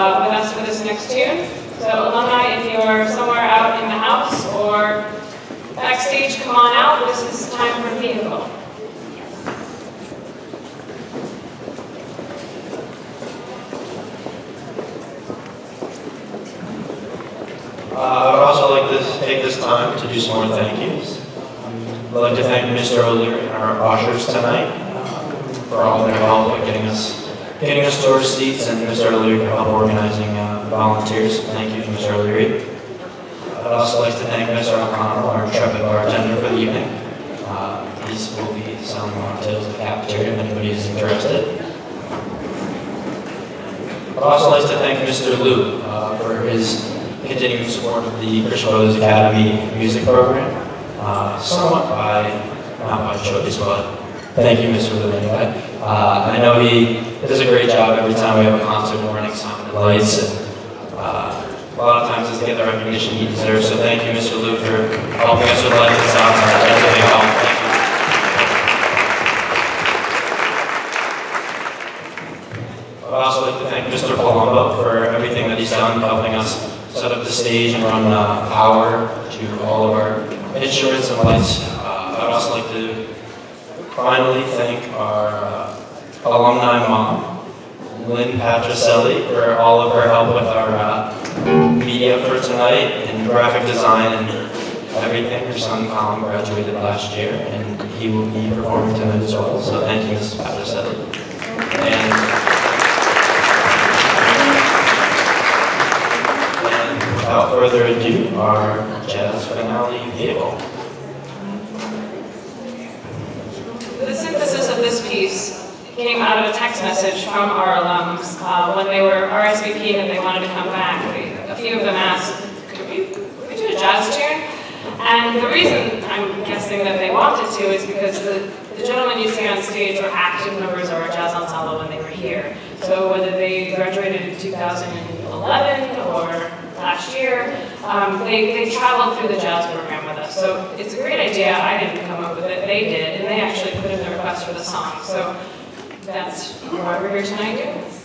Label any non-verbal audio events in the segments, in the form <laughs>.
uh, with us for this next tune. So alumni, if you're somewhere out in the house or backstage, come on out. This is time for vehicle. Uh, I would also like to take this time to do some more thank yous. I'd like to thank Mr. O'Leary and our ushers tonight for all their help in getting us, getting us to our seats, and Mr. O'Leary for help organizing uh, volunteers. Thank you, Mr. O'Leary. I'd also like to thank Mr. O'Connell, our intrepid bartender for the evening. Uh, will be selling mocktails at the cafeteria if anybody is interested. I'd also like to thank Mr. Liu uh, for his continued support of the Christian Brothers Academy music program, uh, somewhat by, not by choice, but thank you, Mr. Anyway. Uh, I know he does a great job every time we have a concert, running sound and lights, and uh, a lot of times doesn't get the recognition he deserves. So thank you, Mr. Liu, for helping us with lights and sound. That's a big help. Thank you. I'd also like to thank Mr. Palumbo for everything that he's done, helping us set up the stage and run uh, power to all of our instruments and lights. Uh, I'd also like to finally thank our uh, alumni mom, Lynn Patricelli, for all of her help with our uh, media for tonight and graphic design and everything. Her son Colin graduated last year and he will be performing tonight as well. So thank you, Mrs. Patricelli. And And without further ado, our jazz finale vehicle. The synthesis of this piece came out of a text message from our alums uh, when they were RSVP'd and they wanted to come back. A few of them asked, could we, could we do a jazz tune? And the reason I'm guessing that they wanted to is because the, the gentlemen you see on stage were active members of our jazz ensemble when they were here. So whether they graduated in 2011 or last year, um, they, they traveled through the jazz program with us. So it's a great idea. I didn't come up with it. They did, and they actually put in the request for the song. So that's why we're here tonight doing this.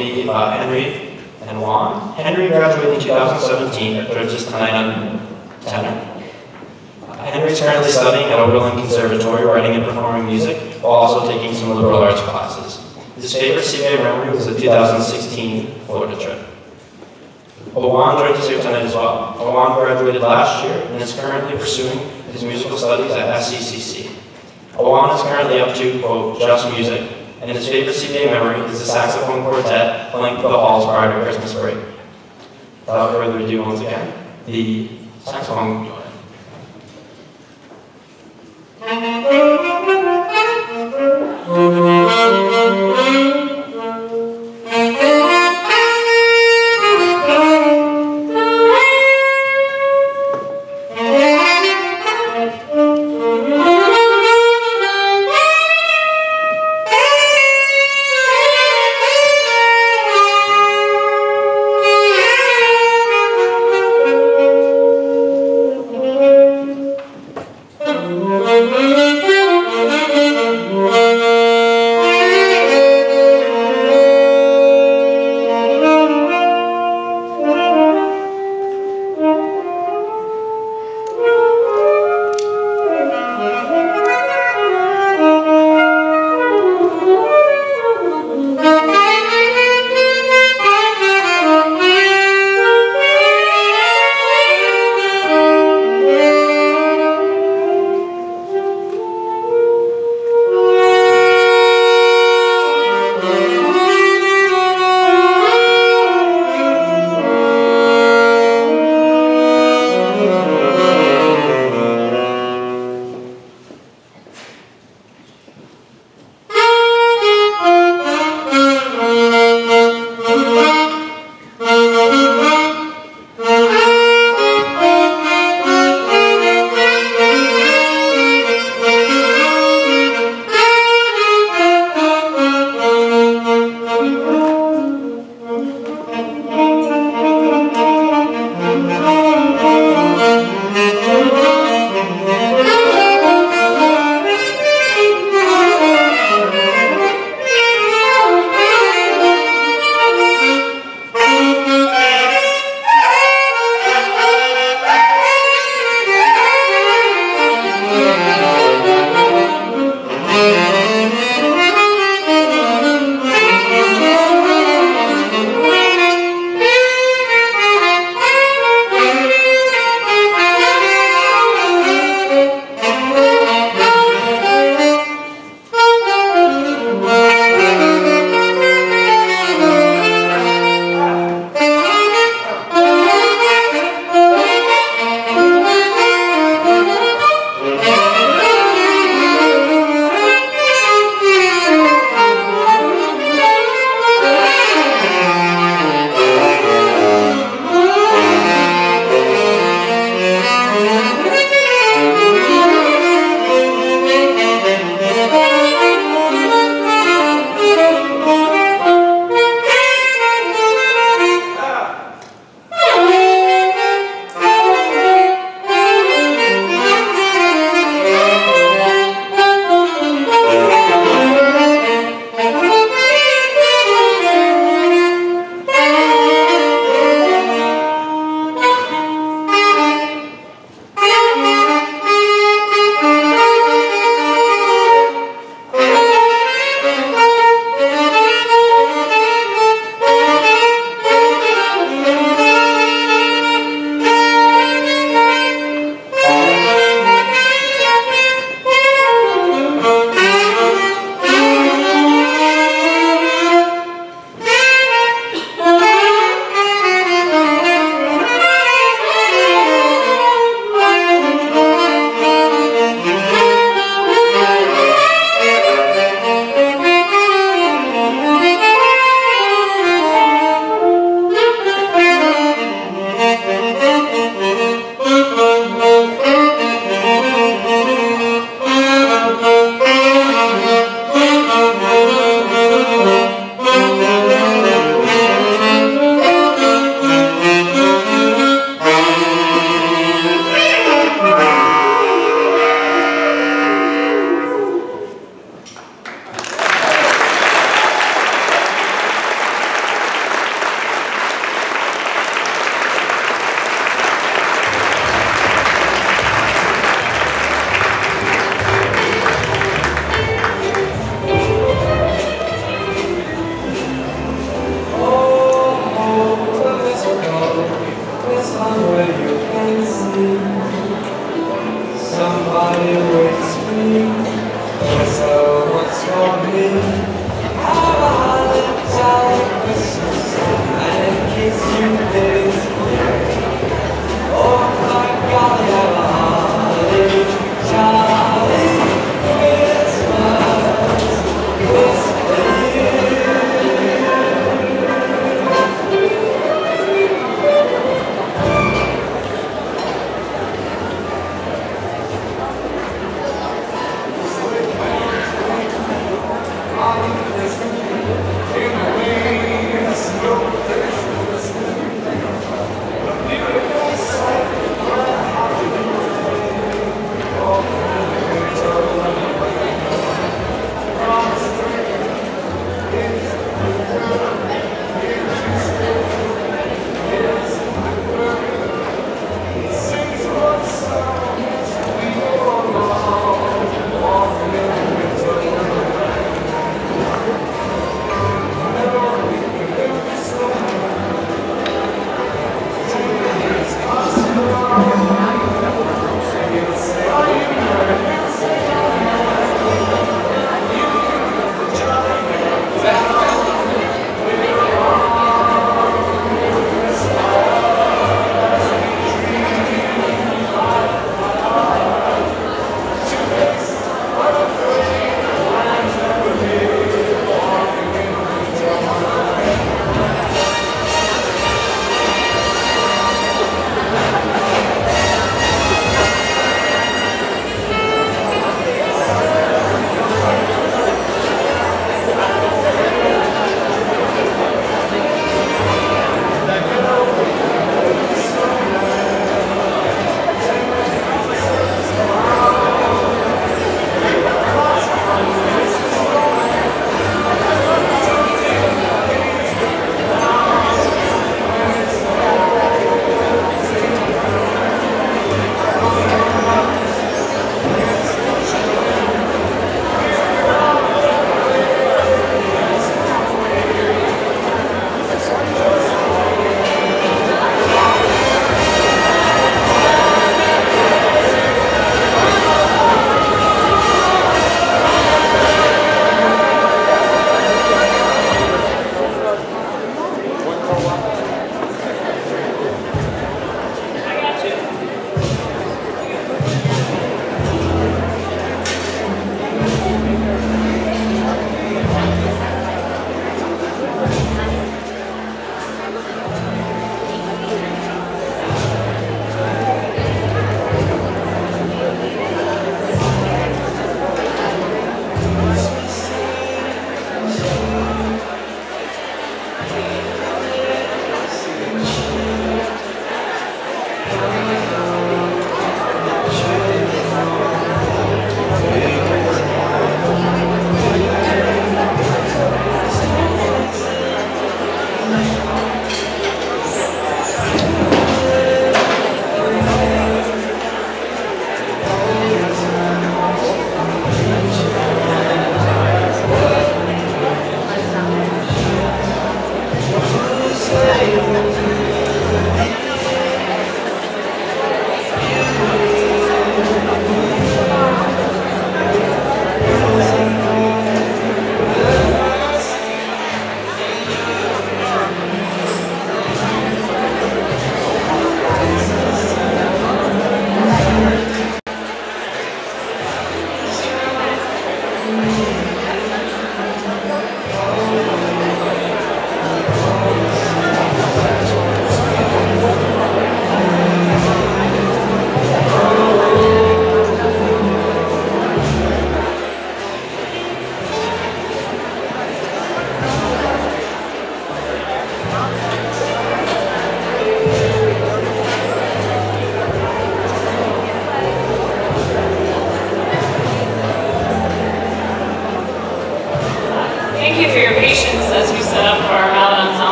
Be uh, Henry and Juan. Henry graduated in 2017, but just tonight on tenor. Uh, Henry's currently studying at Oberlin Conservatory, writing and performing music, while also taking some liberal arts classes. His favorite CBA memory was the 2016 Florida trip. Owan joins us here tonight as well. Owan graduated last year and is currently pursuing his musical studies at SCCC. Owan is currently up to, quote, just music, and his favorite CBA memory is the saxophone quartet playing the halls prior to Christmas break. Without further ado, once again, the saxophone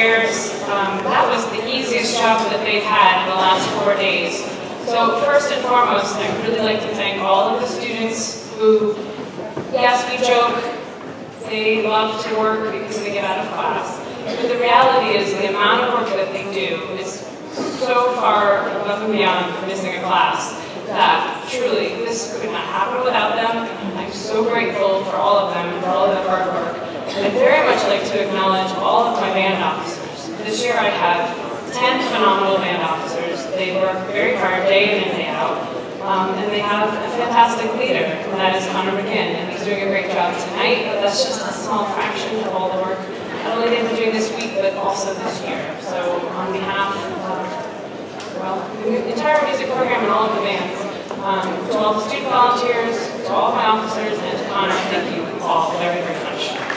parents, um, that was the easiest job that they've had in the last four days. So first and foremost, I'd really like to thank all of the students who, yes, we joke, they love to work because they get out of class. But the reality is the amount of work that they do is so far above and beyond missing a class that truly this could not happen without them. I'm so grateful for all of them and for all of their hard work. I'd very much like to acknowledge all of my band officers. This year I have 10 phenomenal band officers. They work very hard day in and day out. Um, and they have a fantastic leader, and that is Connor McKinn, and he's doing a great job tonight, but that's just a small fraction of all the work not only they've been doing this week, but also this year. So on behalf of, well, the entire music program and all of the bands, um, to all the student volunteers, to all my officers, and to Connor, thank you all very, very much.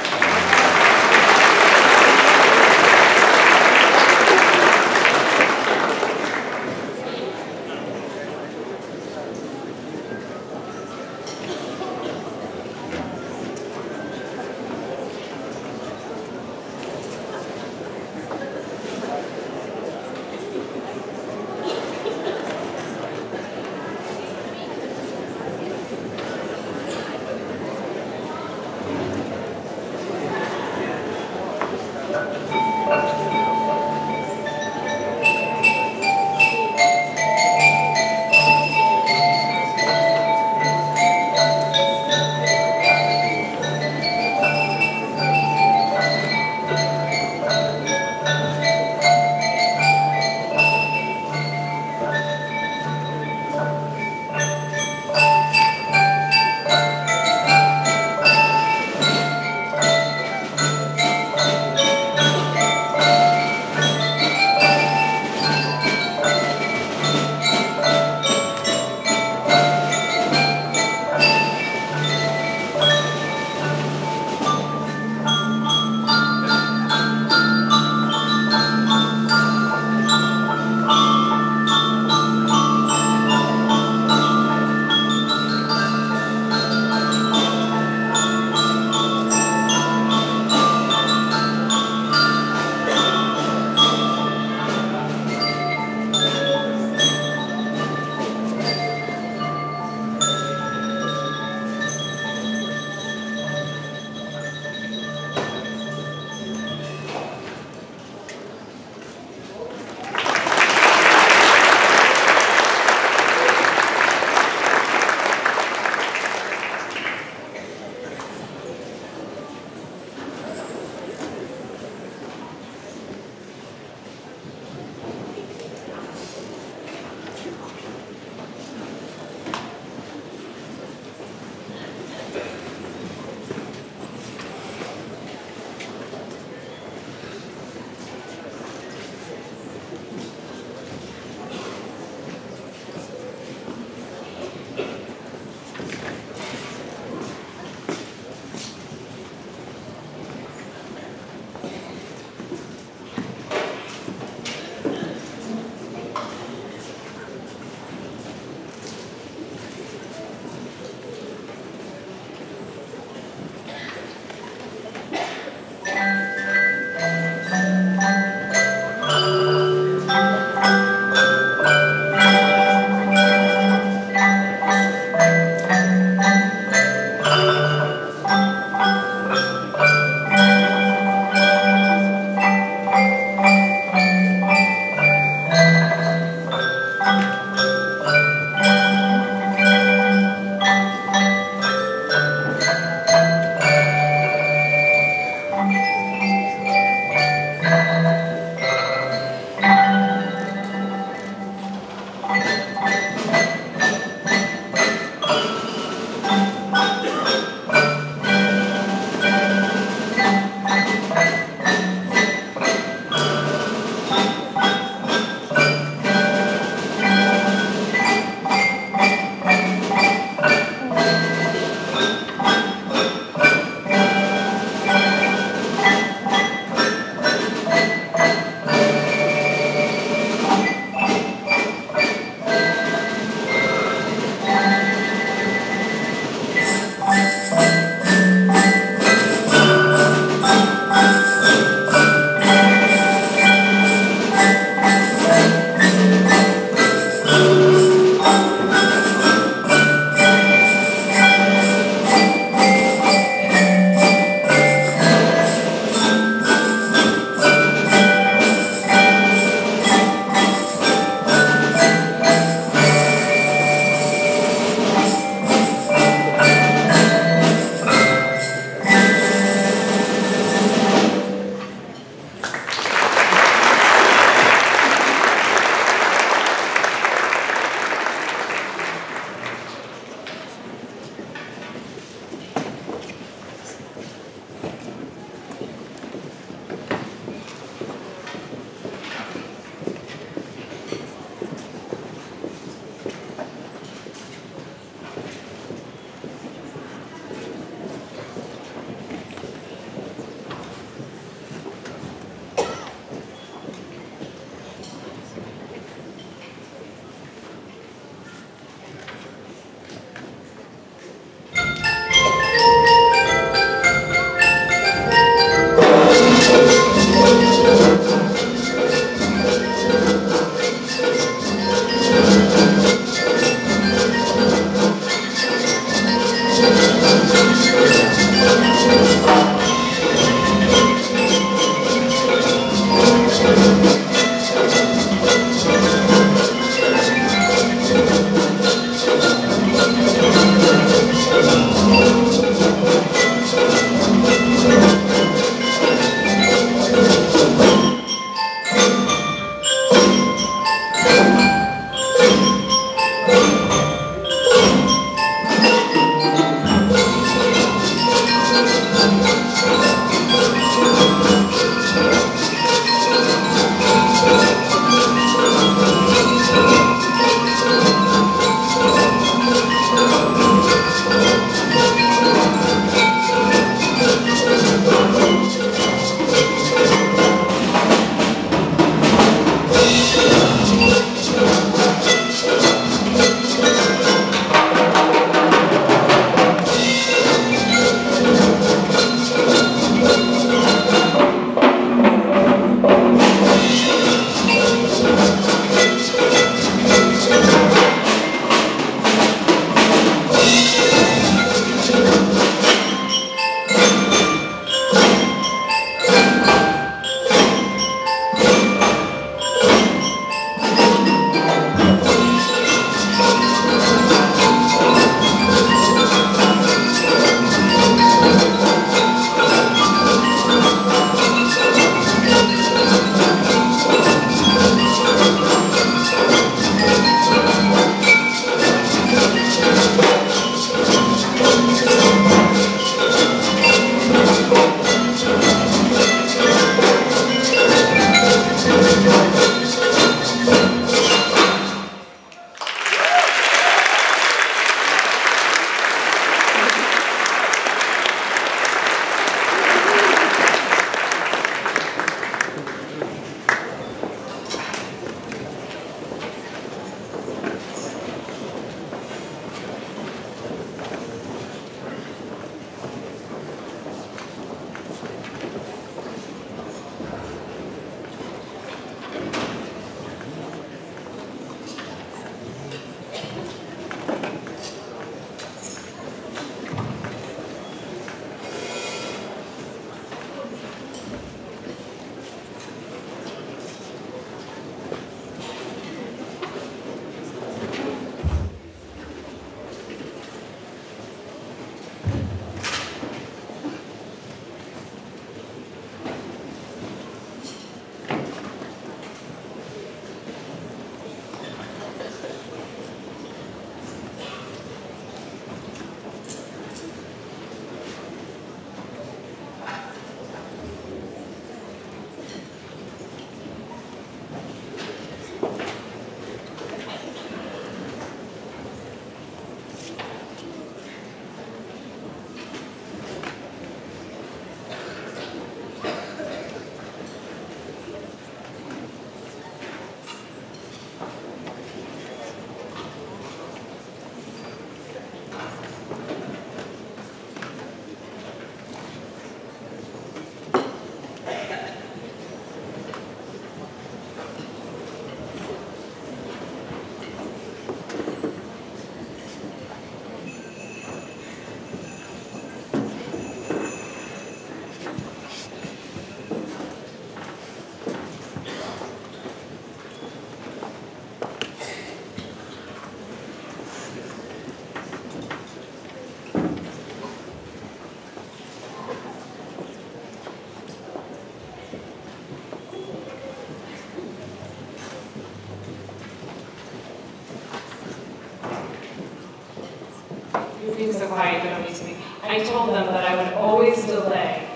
Quiet, don't need to be. I told them that I would always delay.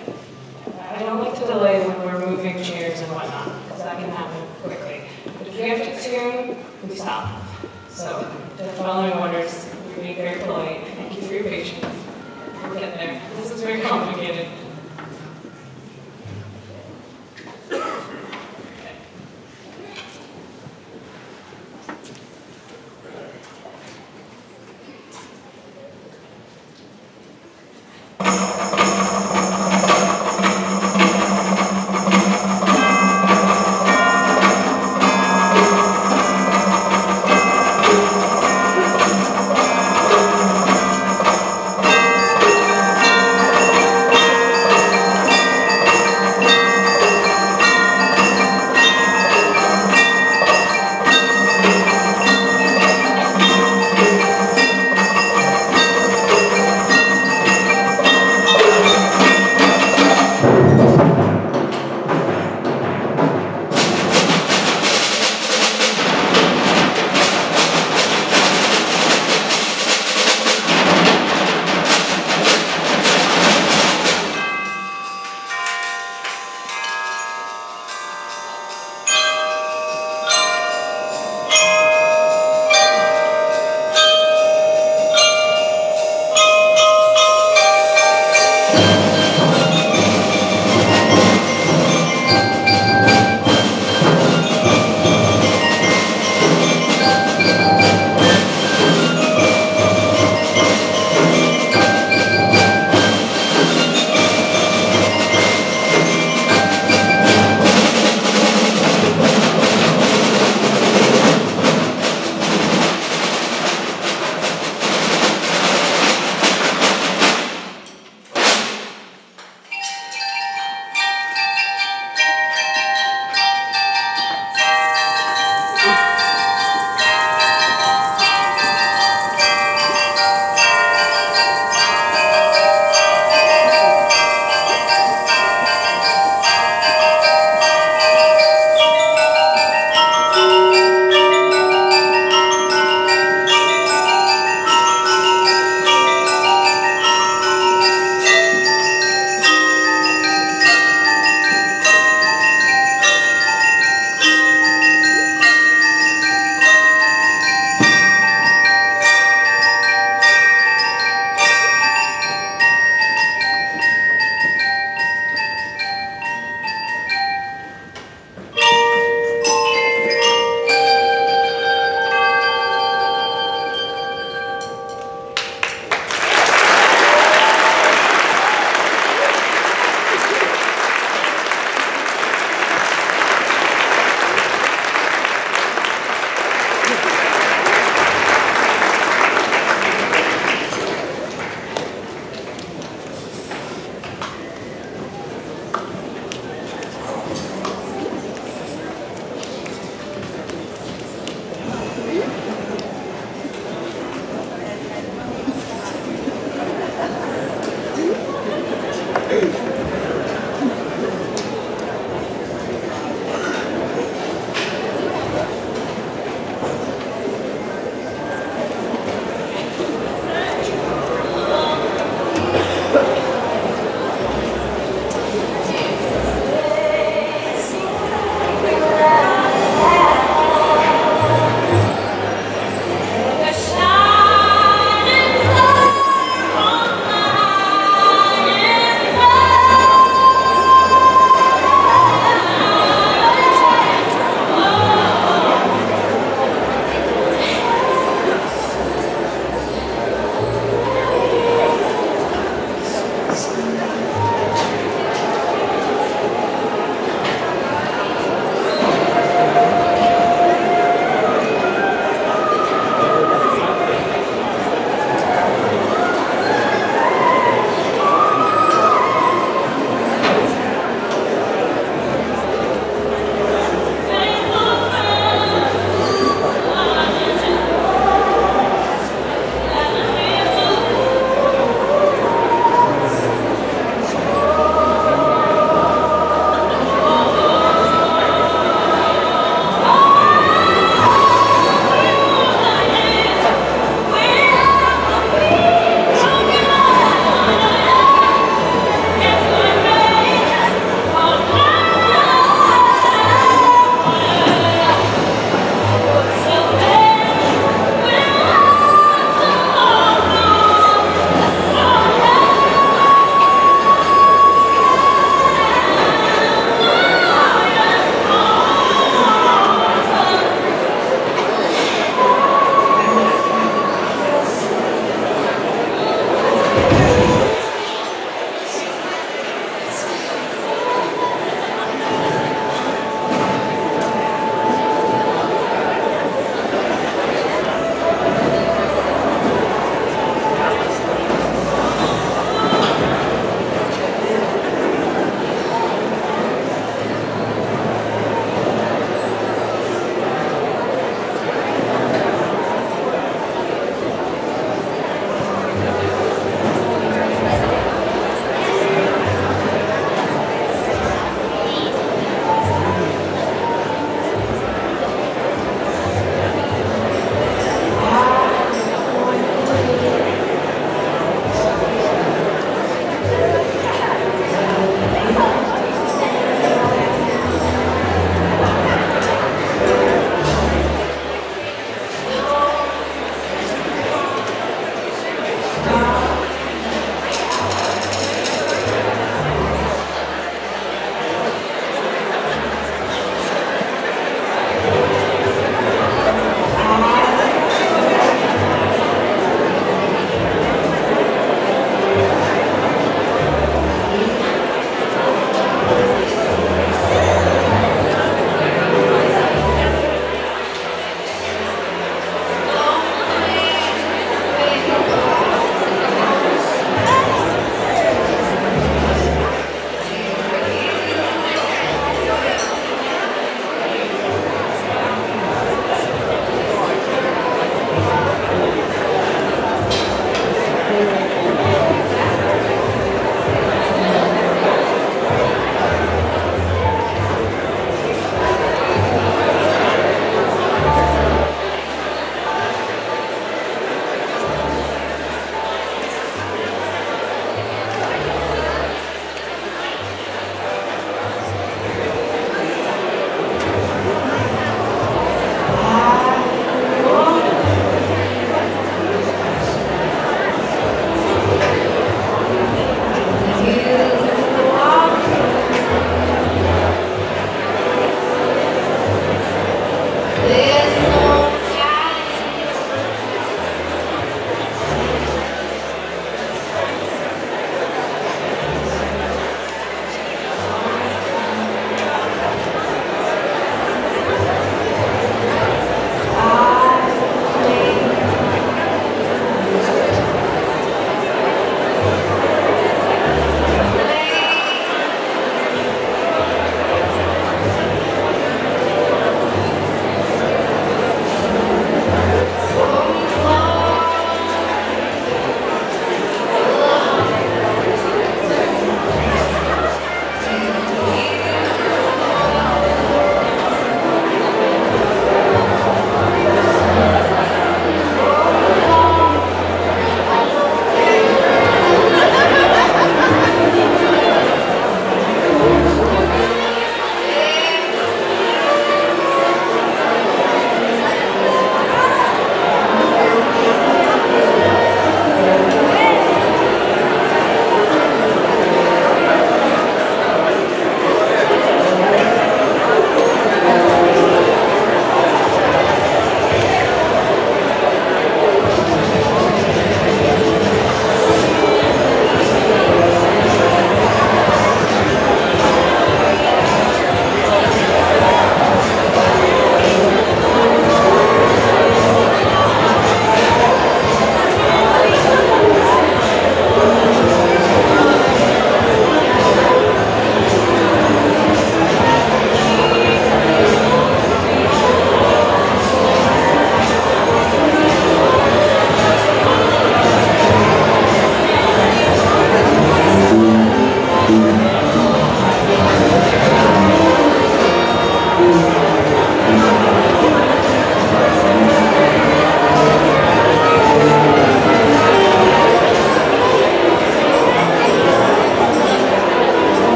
I don't like to delay when we're moving chairs and whatnot, because that can happen quickly. But if we have to hearing, we stop. So they're following orders, we're being very polite. Thank you for your patience. We'll get there. This is very complicated.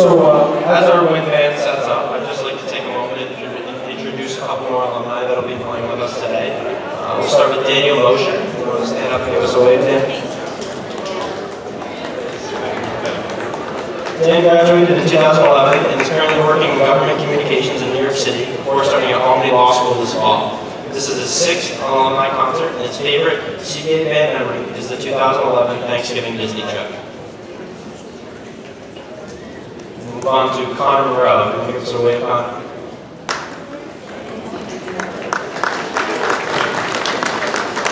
So, uh, as our wind band sets up, I'd just like to take a moment and introduce a couple more alumni that'll be playing with us today. Uh, we'll start with Daniel Mosher. You want to stand up and give us a wave, Dan? Dan graduated in 2011 and is currently working in government communications in New York City before starting at Albany Law School this fall. This is his sixth alumni concert, and his favorite CBA band memory is the 2011 Thanksgiving Disney trip. Move on to Connor Morello. Can you give us a wave, Connor?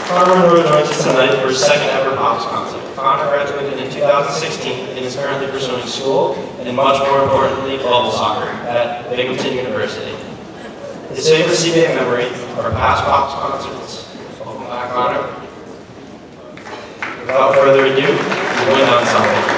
Connor Monroe joins us tonight for his second ever Pops concert. Connor graduated in 2016 and is currently pursuing school and, much more importantly, bubble soccer at Binghamton University. His favorite CBA memory are past Pops concerts. Welcome back, Connor. Without further ado, we the Wind Ensemble.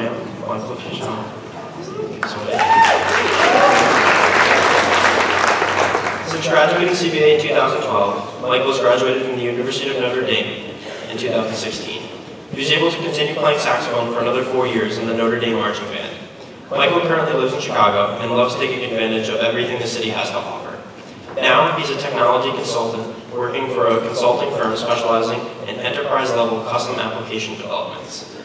You. Since graduating CBA in 2012, Michael has graduated from the University of Notre Dame in 2016. He was able to continue playing saxophone for another four years in the Notre Dame Marching Band. Michael currently lives in Chicago and loves taking advantage of everything the city has to offer. Now, he's a technology consultant working for a consulting firm specializing in enterprise-level custom application developments.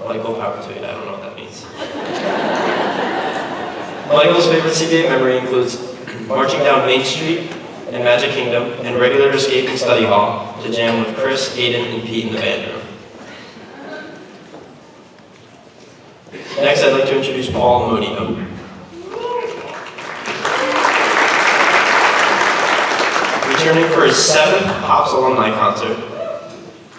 Michael, power to you. I don't know what that means. <laughs> Michael's favorite CBA memory includes marching down Main Street in Magic Kingdom and regular escape study hall to jam with Chris, Aiden, and Pete in the band room. Next, I'd like to introduce Paul Modino. Returning for his seventh Pops alumni concert,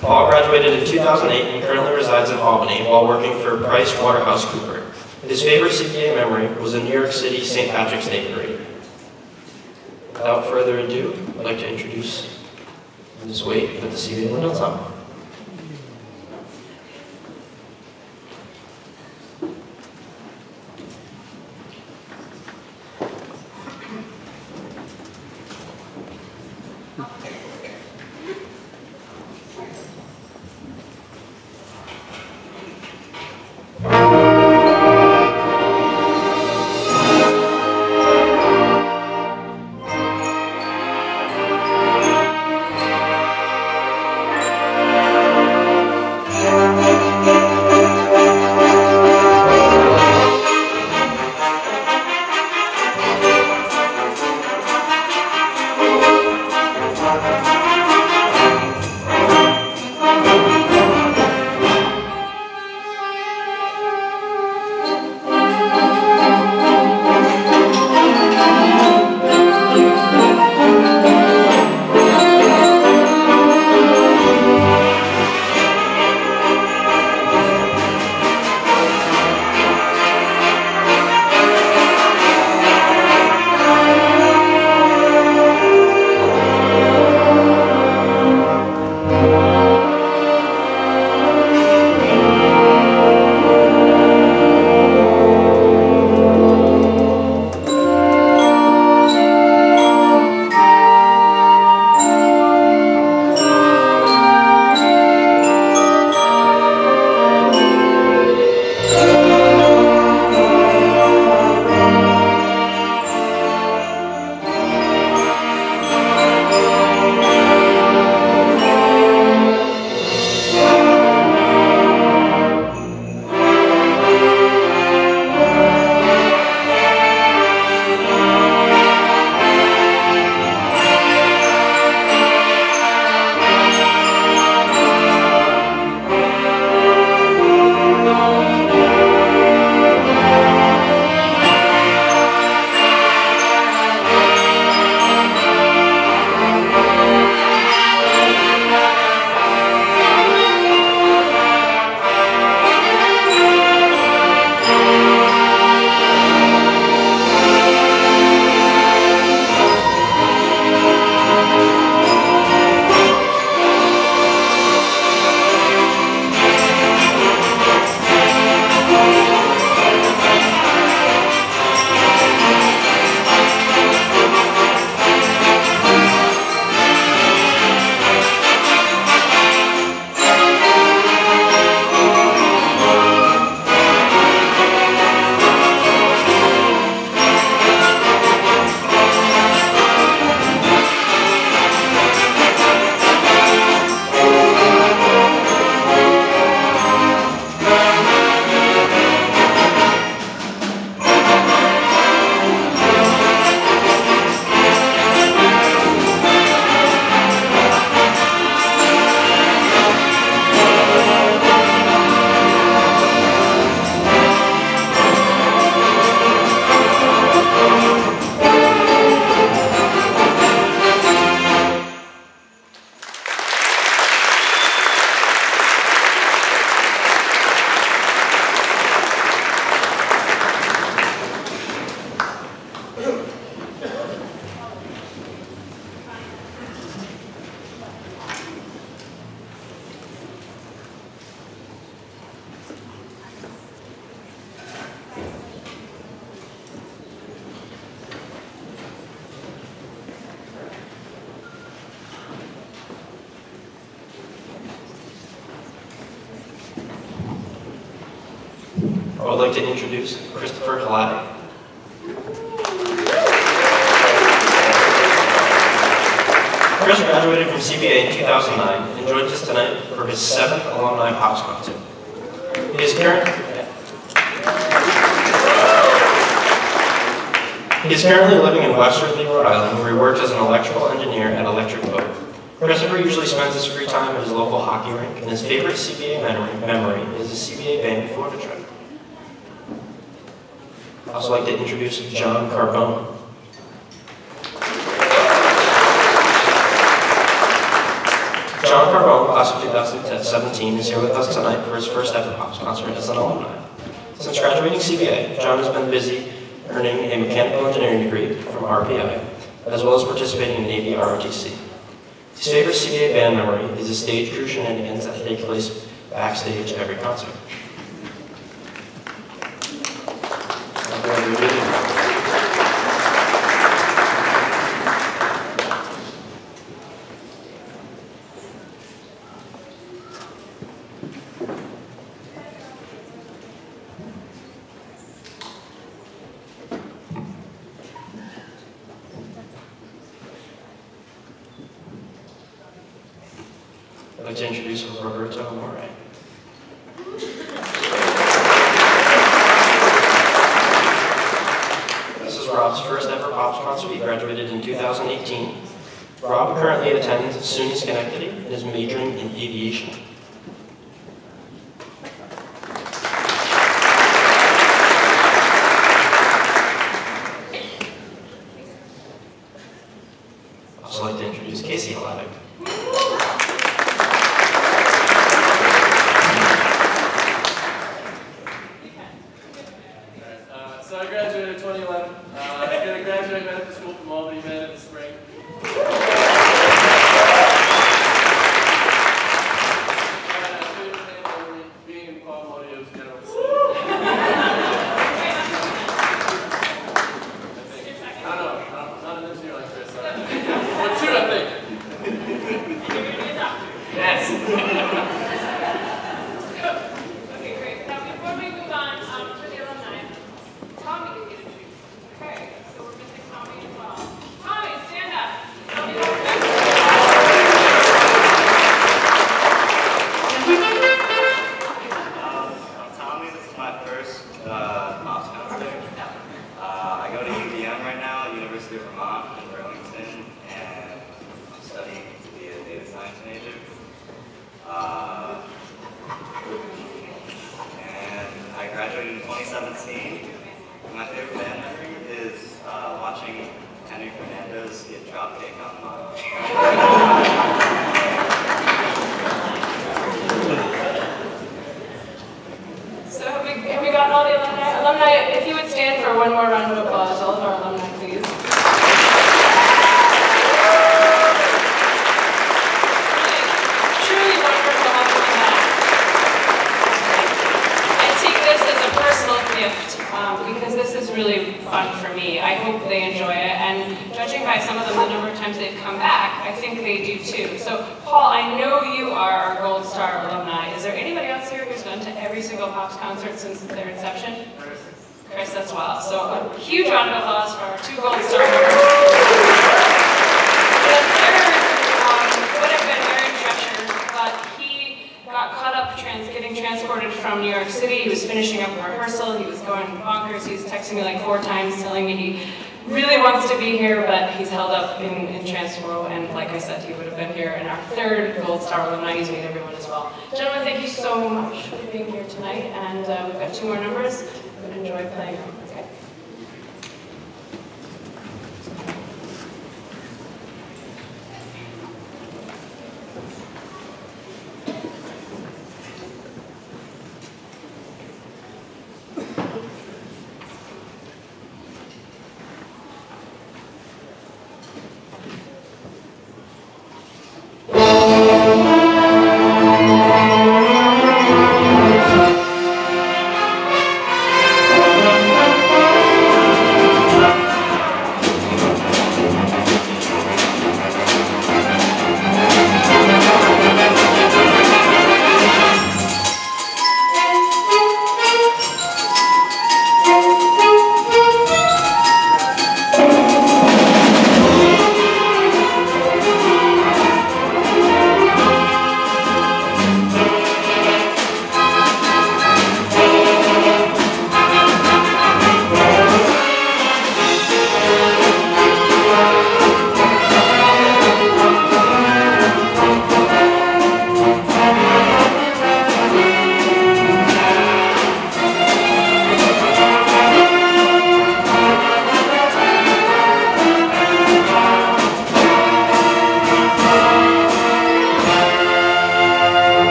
Paul graduated in 2008 and currently resides in Albany while working for Price Waterhouse Cooper. His favorite CBA memory was the New York City St. Patrick's Day Parade. Without further ado, I'd like to introduce Ms. Wade with the CBA Window Top. I would like to introduce Christopher Halati. Chris graduated from CBA in 2009 and joins us tonight for his seventh alumni pops concert. He is currently He is currently living in Westerly, Rhode Island, where he works as an electrical engineer at Electric Boat. Christopher usually spends his free time at his local hockey rink, and his favorite CBA memory, memory is the CBA band forfeiture. I'd also like to introduce John Carbone. John Carbone, class of 2017, is here with us tonight for his first ever Pops concert as an alumni. Since graduating CBA, John has been busy earning a mechanical engineering degree from RPI, as well as participating in Navy ROTC. His favorite CBA band memory is the stage crew shenanigans that take place backstage every concert.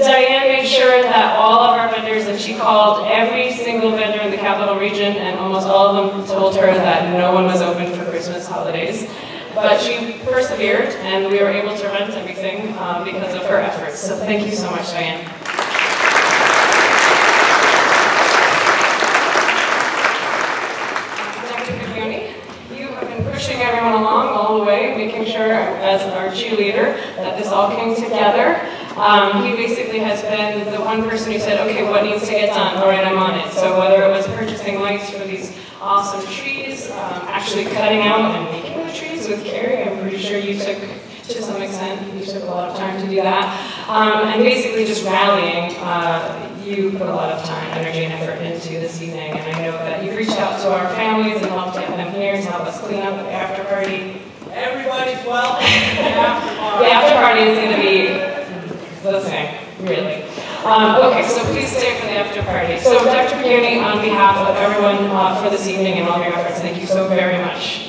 Diane made sure that all of our vendors, and she called every single vendor in the capital region, and almost all of them told her that no one was open for Christmas holidays. But she persevered, and we were able to rent everything um, because of her efforts. So thank you so much, Diane. Dr. Caglioni, you have been pushing everyone along all the way, making sure, as our cheerleader, that this all came together. Um, he basically has been the one person who said, okay, what needs to get done? All right, I'm on it. So whether it was purchasing lights for these awesome trees, um, actually cutting out and making the trees with Carrie, I'm pretty sure you took, to some extent, you took a lot of time to do that. Um, and basically just rallying, uh, you put a lot of time, energy, and effort into this evening. And I know that you've reached out to our families and helped get them here to help us clean up the after party. Everybody's welcome <laughs> the after The party. after party is going to be thing, really. Um, okay, so please stay for the after party. So Dr. Pierney, on behalf of everyone uh, for this evening and all your efforts, thank you so very much.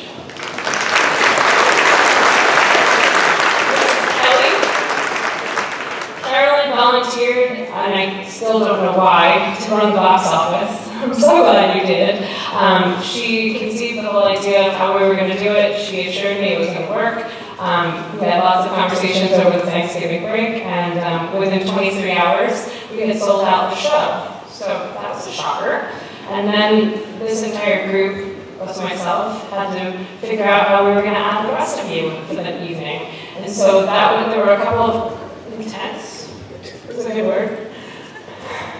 Carolyn volunteered, and I still don't know why, to run the box office. <laughs> I'm so glad you did. Um, she conceived the whole idea of how we were going to do it. She assured me it was going to work. Um, we had lots of conversations over the Thanksgiving break, and um, within 23 hours, we had sold out the show. So that was a shocker. And then this entire group, plus myself, had to figure out how we were going to add the rest of you for the evening. And so that there were a couple of intense, is a good word,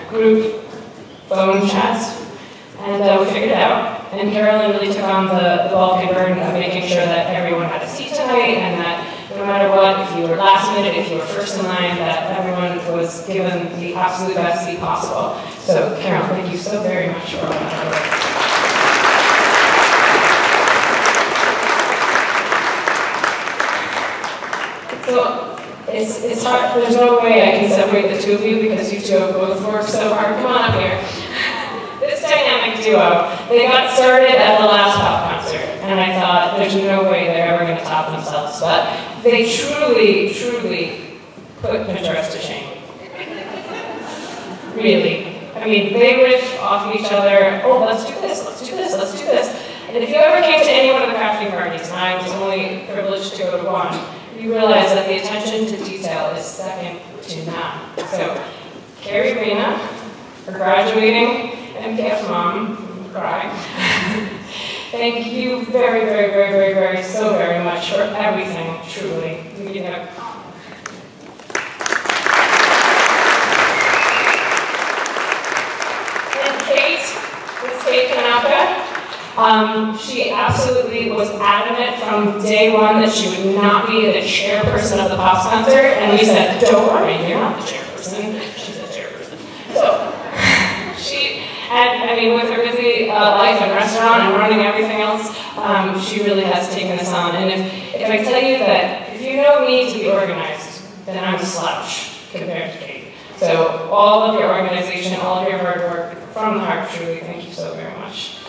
group phone chats, and uh, we figured it out. And Carolyn really took on the, the bulk and burden of making sure that everyone had a seat tonight, and that no matter what, if you were last minute, if you were first in line, that everyone was given the absolute best seat possible. So Carolyn, thank you so very much for all that work. So it's, it's hard, there's no way I can separate the two of you because you two have both worked so hard. Come on up here. <laughs> This dynamic duo, they got started at the last pop and I thought there's no way they're ever going to top themselves. But they truly, truly put Pinterest to shame. Really. I mean, they riff off of each other. Oh, let's do this, let's do this, let's do this. And if you ever came to any one of the crafting parties, and I was only privileged to go to one, you realize that the attention to detail is second to none. So, Carrie Rena, graduating MPF mom, cry. <laughs> Thank you very, very, very, very, very, so very much for everything, truly. You Kanapka. Um, she absolutely was adamant from day one that she would not be the chairperson of the Pops concert, and we said, don't worry, you're not the chairperson. She's the chairperson. So, and I mean, with her busy uh, life and restaurant and running everything else, um, she really has taken this on. And if, if I tell you that, if you know me to be organized, then I'm a slouch compared to Kate. So all of your organization, all of your hard work, from the heart, truly, thank you so very much.